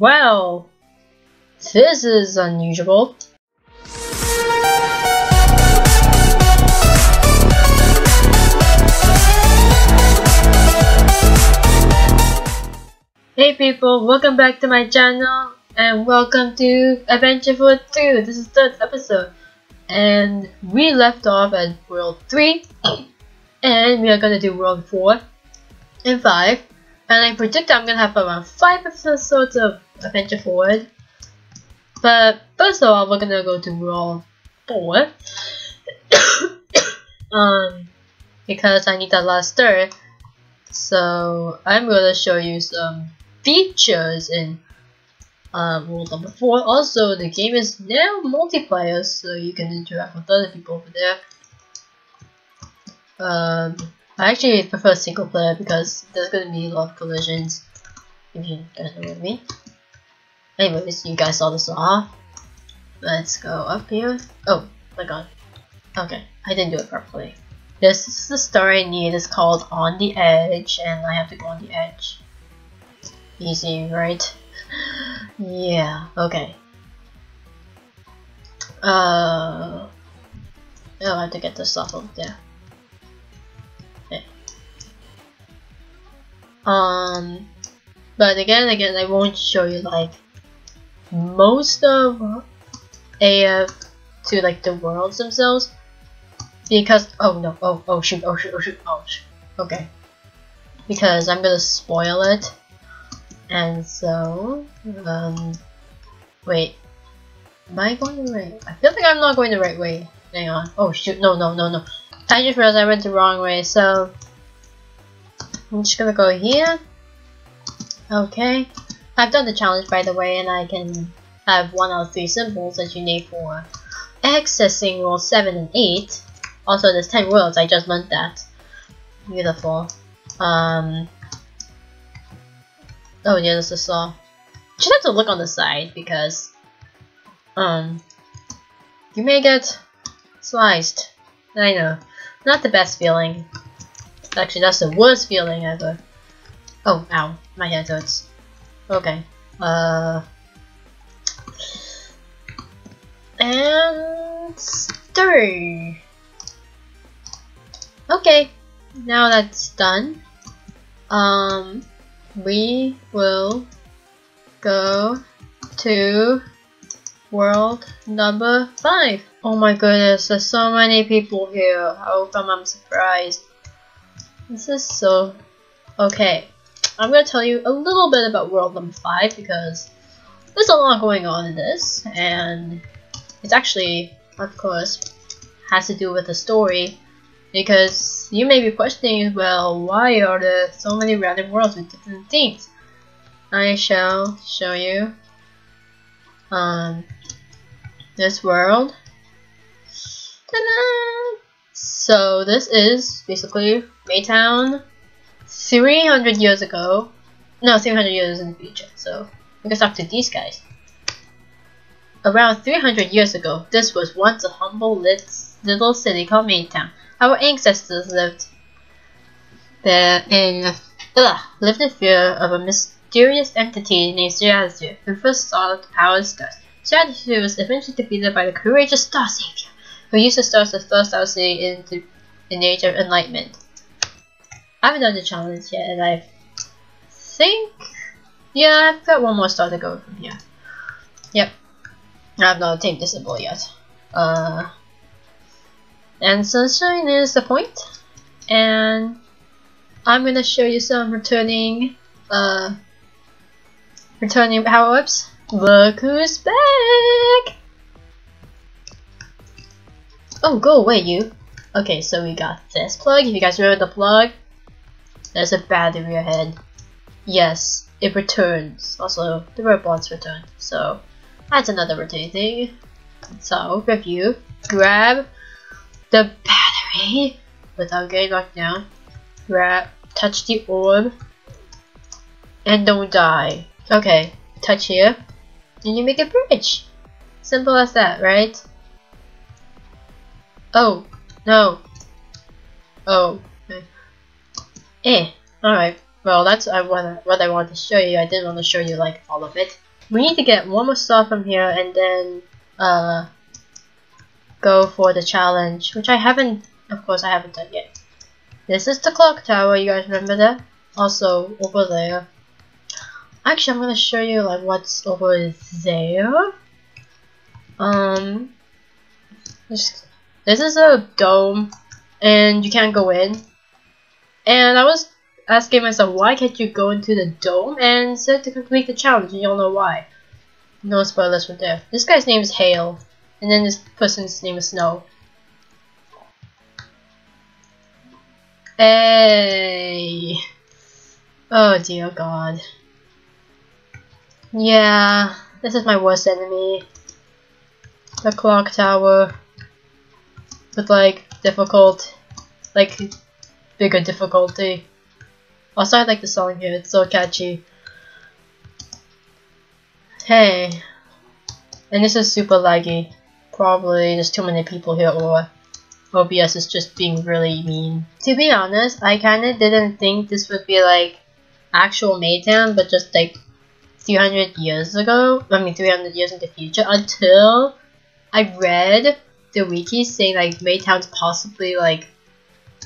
Well, this is unusual. Hey people, welcome back to my channel and welcome to Adventure for 2. This is the third episode and we left off at World 3 and we are gonna do World 4 and 5 and I predict I'm gonna have around 5 episodes of Adventure Forward but first of all we're gonna go to World 4 um, because I need that last third so I'm gonna show you some features in um, world number 4. Also, the game is now multiplayer, so you can interact with other people over there. Um, I actually prefer single player because there's gonna be a lot of collisions, if you guys know what I mean. Anyways, you guys saw the saw. Let's go up here. Oh my god. Okay, I didn't do it properly. This is the star I need. It's called On the Edge, and I have to go on the edge. Easy, right? yeah, okay. Uh, oh, I have to get this off over there. Okay. Um, but again, again, I won't show you like most of AF to like the worlds themselves because oh no oh oh shoot oh shoot oh shoot oh shoot okay. Because I'm gonna spoil it and so um wait am I going the right I feel like I'm not going the right way hang on oh shoot no no no no I just realized I went the wrong way so I'm just gonna go here okay I've done the challenge by the way and I can have one out of three symbols that you need for accessing world 7 and 8 also, there's 10 worlds, I just learned that. Beautiful. Um. Oh, yeah, this is saw. Should have to look on the side because, um, you may get sliced. I know. Not the best feeling. Actually, that's the worst feeling ever. Oh, ow. My head hurts. Okay. Uh. And... Stir. Okay, now that's done, um, we will go to world number 5. Oh my goodness, there's so many people here. How come I'm surprised? This is so... Okay, I'm gonna tell you a little bit about world number 5 because there's a lot going on in this and it's actually, of course, has to do with the story because you may be questioning, well, why are there so many random worlds with different themes? I shall show you um, this world. So this is basically Maytown 300 years ago. No, 300 years in the future. So we can talk to these guys. Around 300 years ago, this was once a humble little city called Maytown. Our ancestors lived there in ugh, lived in fear of a mysterious entity named Zerazu, who first saw the power of stars. Zerazu was eventually defeated by the courageous Star Savior, who used the stars to thrust our city into an age of enlightenment. I haven't done the challenge yet, and I think, yeah, I've got one more star to go from here. Yep, I've not attained this symbol yet. Uh, and sunshine is the point and I'm gonna show you some returning uh returning power-ups look who's back! Oh go away you. Okay so we got this plug. If you guys remember the plug there's a battery ahead yes it returns also the robots return so that's another rotating thing so review grab the battery without getting knocked down. Grab, touch the orb, and don't die. Okay, touch here, and you make a bridge. Simple as that, right? Oh, no. Oh. Eh, alright. Well, that's what I, what I wanted to show you. I didn't want to show you like all of it. we need to get one more star from here and then uh, go for the challenge, which I haven't, of course, I haven't done yet. This is the clock tower, you guys remember that? Also, over there. Actually, I'm gonna show you like what's over there. Um, this, this is a dome, and you can't go in. And I was asking myself, why can't you go into the dome and said to complete the challenge, and you'll know why. No spoilers from there. This guy's name is Hale, and then this person's name is Snow. Hey! Oh dear god. Yeah, this is my worst enemy. The clock tower. With like, difficult, like, bigger difficulty. Oh, also, I like the song here, it's so catchy. Hey. And this is super laggy. Probably there's too many people here or OBS is just being really mean. To be honest, I kinda didn't think this would be like actual Maytown, but just like 300 years ago, I mean 300 years in the future, until I read the wiki saying like Maytown's possibly like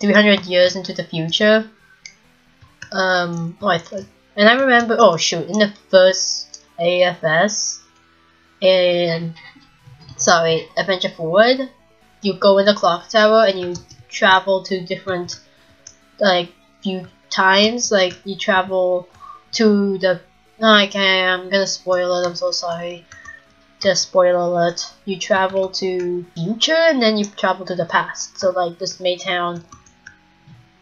300 years into the future. Um, oh, I and I remember, oh shoot, in the first AFS, and sorry, Adventure Forward, you go in the clock tower and you travel to different, like, few times, like, you travel to the, okay, I'm gonna spoil it, I'm so sorry, just spoiler alert, you travel to future and then you travel to the past, so like, this Maytown,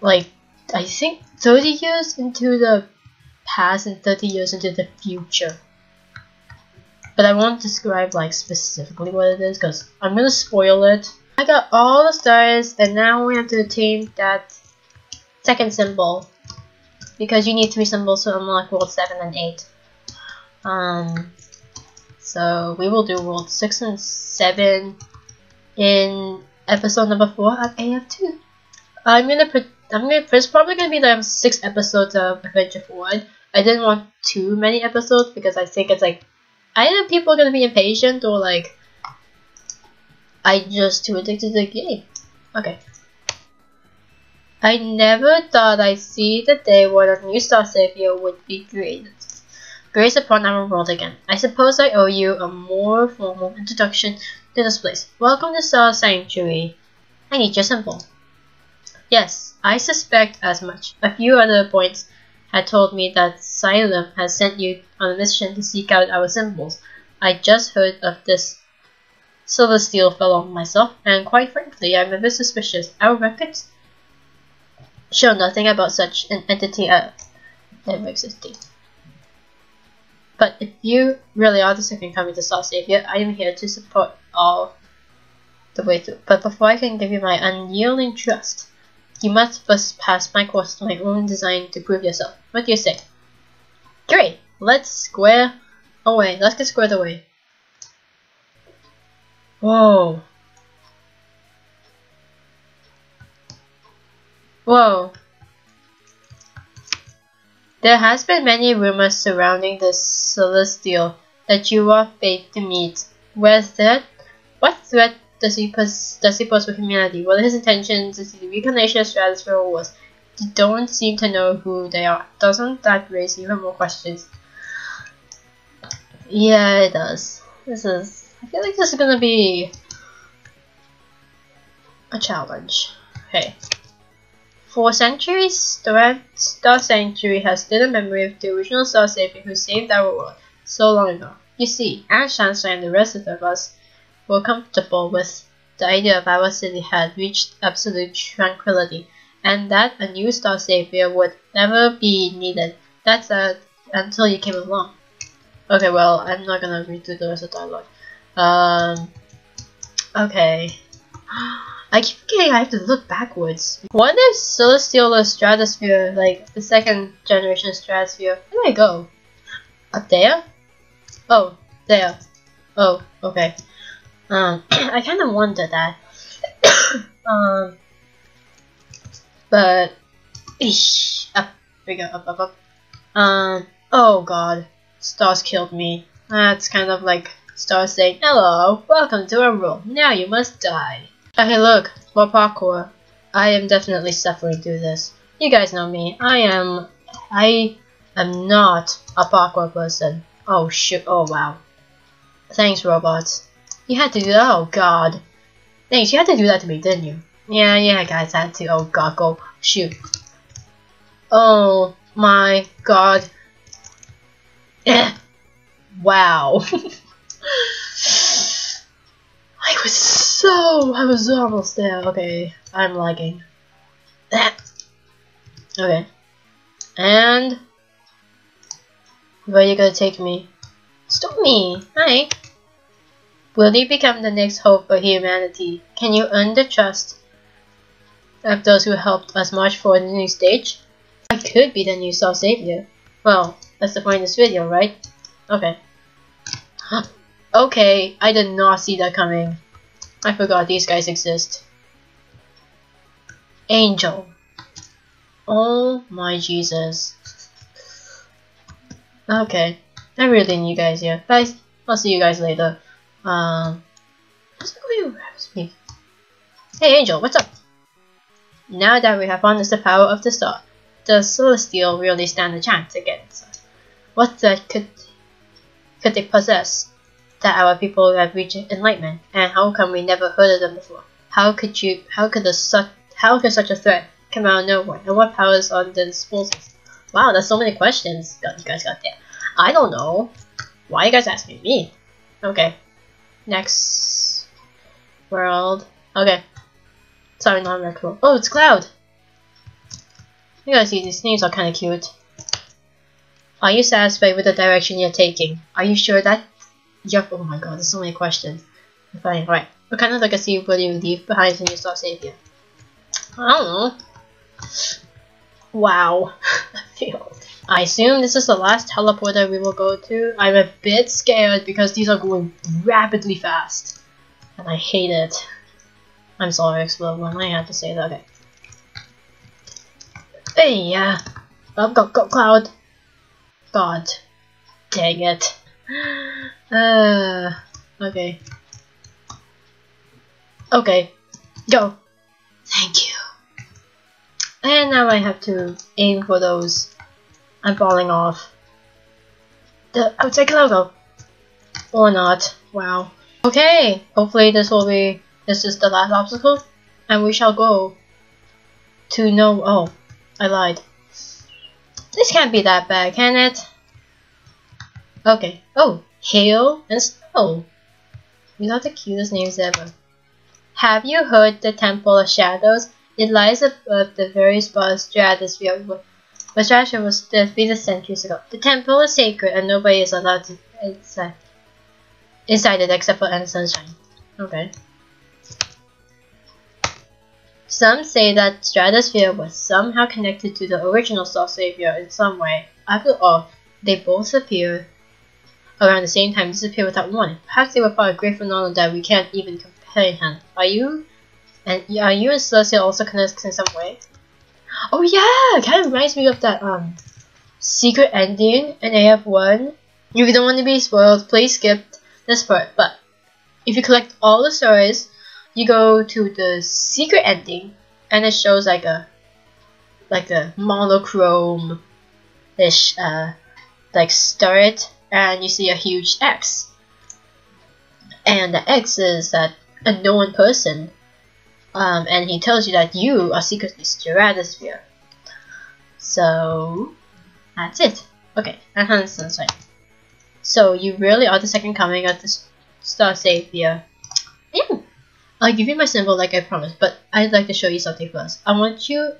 like, I think 30 years into the past and 30 years into the future. But I won't describe like specifically what it is because I'm gonna spoil it. I got all the stars and now we have to attain that second symbol because you need three symbols to unlock world 7 and 8. Um, so we will do world 6 and 7 in episode number 4 of AF2. I'm gonna put I'm gonna there's probably gonna be like six episodes of Adventure Forward. I didn't want too many episodes because I think it's like either people are gonna be impatient or like I just too addicted to the game. Okay. I never thought I'd see the day when a new Star Savior would be created. Grace upon our world again. I suppose I owe you a more formal introduction to this place. Welcome to Star Sanctuary. I need your symbol. Yes, I suspect as much. A few other points had told me that Xylem has sent you on a mission to seek out our symbols. I just heard of this Celestial fellow myself, and quite frankly, I'm a bit suspicious. Our records show nothing about such an entity ever existing. But if you really are the second coming to Star Savior, I am here to support all the way through. But before I can give you my unyielding trust, you must first pass my course to my own design to prove yourself. What do you say? Great! Let's square away. Let's get squared away. Whoa. Whoa. There has been many rumors surrounding the Celestial that you are fate to meet. Where's that? What threat does he pose, does he pose for humanity? What are his intentions? Is he the reincarnation of Stratosphere Wars? You don't seem to know who they are. Doesn't that raise even more questions? Yeah, it does. This is... I feel like this is gonna be... a challenge. Okay. For centuries, the Star, Star Sanctuary has stood in memory of the original Star Savior who saved our world so long ago. You see, Sunshine and the rest of us were comfortable with the idea of our city had reached absolute tranquility, and that a new star savior would never be needed. That's uh, until you came along. Okay, well, I'm not gonna through the rest of the dialogue. Um, okay. I keep forgetting I have to look backwards. What is Celestial Stratosphere, like the second generation Stratosphere? Where did I go? Up there? Oh, there. Oh, okay. Um, I kind of wondered that. um, but, eesh, up, we go, up, up, up. Um, oh god, stars killed me. That's kind of like stars saying, Hello, welcome to our room. Now you must die. Okay, look, more parkour. I am definitely suffering through this. You guys know me. I am... I am not a parkour person. Oh shit, oh wow. Thanks, robots. You had to do that? Oh god. Thanks, you had to do that to me, didn't you? Yeah, yeah, guys, I had to. Oh god, go. Shoot. Oh my god. Eh. wow. I was so, I was almost there. Okay, I'm lagging. That Okay. And, where are you gonna take me? Stop me! Hi! Will you become the next hope for humanity? Can you earn the trust of those who helped us march in the new stage? I could be the new Star Savior. Well, that's the point of this video, right? Okay. okay, I did not see that coming. I forgot these guys exist. Angel. Oh my Jesus. Okay. I really need you guys here. Guys, I'll see you guys later. Um? Hey Angel, what's up? Now that we have harnessed the power of the star, the Celestial really stand a chance against us. What that could could they possess? that our people have reached enlightenment, and how come we never heard of them before? How could you? How could the such? How could such a threat come out of nowhere? And what powers are the disposal? Wow, there's so many questions that you guys got there. I don't know. Why are you guys asking me? Okay. Next world. Okay. Sorry, not very cool. Oh, it's Cloud. You guys see these names are kind of cute. Are you satisfied with the direction you're taking? Are you sure that Yep, oh my god, there's so many questions. Fine, right. What kind of legacy will you leave behind when you start Savior? I don't know. Wow. I assume this is the last teleporter we will go to. I'm a bit scared because these are going rapidly fast. And I hate it. I'm sorry, Explode. I had to say that. Okay. Hey, yeah. Up, go, go, Cloud. God. Dang it. Uh, okay. Okay, go. Thank you. And now I have to aim for those. I'm falling off. The outside logo. Or not. Wow. Okay, hopefully this will be, this is the last obstacle. And we shall go to no, oh, I lied. This can't be that bad, can it? Okay. Oh, hail and snow. These are the cutest names ever. Have you heard the Temple of Shadows? It lies above the very spot stratosphere stratosphere was defeated centuries ago. The temple is sacred and nobody is allowed to inside, inside it except for Anna Sunshine. Okay. Some say that Stratosphere was somehow connected to the original Star Savior in some way. After all, they both appear around the same time disappear without warning. Perhaps they were part of a great phenomenon that we can't even comprehend. Are you and are you and Celestial also connected in some way? Oh yeah, kind of reminds me of that um secret ending in AF1. If you don't want to be spoiled, please skip this part. But if you collect all the stories, you go to the secret ending, and it shows like a like a monochrome ish uh like start and you see a huge X. And the X is that unknown person, um, and he tells you that you are secretly Stratosphere. So, that's it. Okay, that's Sunshine. So, you really are the second coming of the Star Savior. Yeah. I'll give you my symbol like I promised, but I'd like to show you something first. I want you,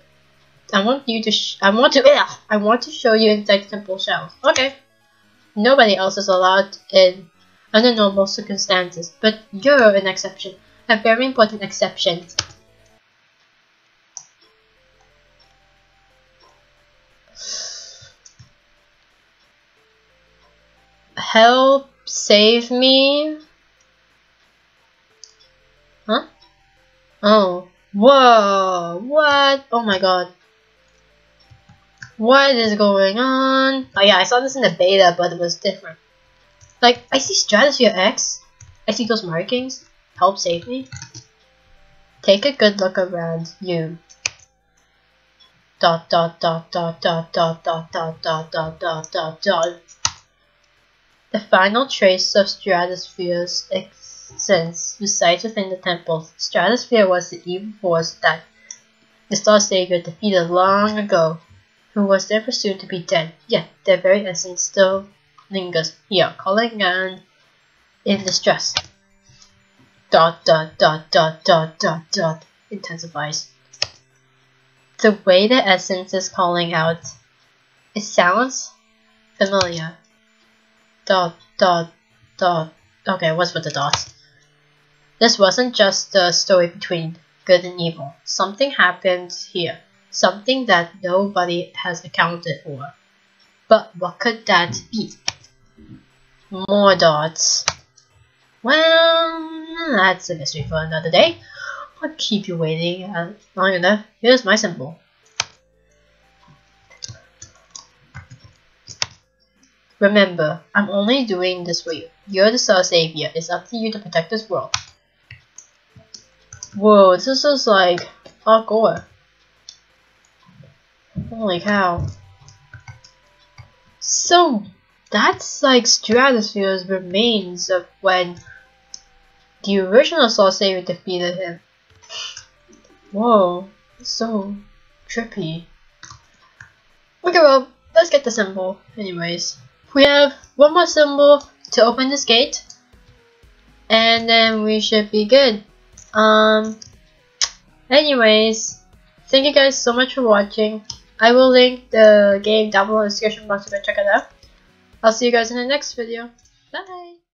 I want you to, I want to, I want to show you inside the temple shells. Okay. Nobody else is allowed in under normal circumstances, but you're an exception. A very important exception. Help save me? Huh? Oh. Whoa! What? Oh my god. What is going on? Oh yeah, I saw this in the beta, but it was different. Like, I see Stratosphere X. I see those markings. Help save me. Take a good look around you. Dot dot dot dot dot dot dot dot dot dot dot dot dot. The final trace of Stratosphere's existence resides within the temple. Stratosphere was the evil force that the Star Savior defeated long ago, who was then presumed to be dead, yet their very essence still lingers here, calling and in distress. Dot dot dot dot dot dot dot intensifies. The way the essence is calling out, it sounds familiar. Dot dot dot. Okay, what's with the dots? This wasn't just a story between good and evil. Something happened here. Something that nobody has accounted for. But what could that be? More dots. Well, that's a mystery for another day. I'll keep you waiting uh, long enough. Here's my symbol. Remember, I'm only doing this for you. You're the Star Savior. It's up to you to protect this world. Whoa, this is like hardcore. Holy cow. So, that's like Stratosphere's remains of when the original Star Savior defeated him. Whoa, so trippy. Okay, well, let's get the symbol. Anyways, we have one more symbol to open this gate, and then we should be good. Um, anyways, thank you guys so much for watching. I will link the game down below in the description box if you check it out. I'll see you guys in the next video. Bye!